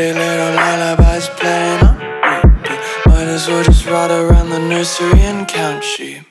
pretty little lullabies playing on repeat. Might as well just ride around the nursery and count sheep.